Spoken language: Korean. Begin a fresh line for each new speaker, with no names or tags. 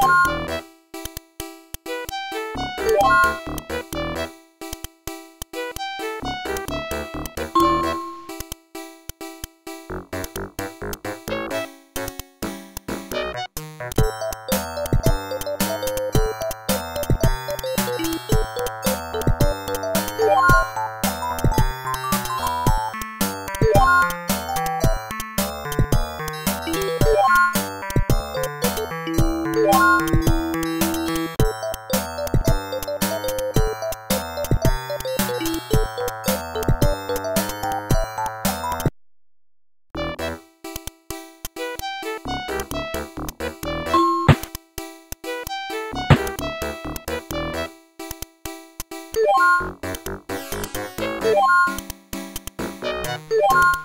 Thank you. you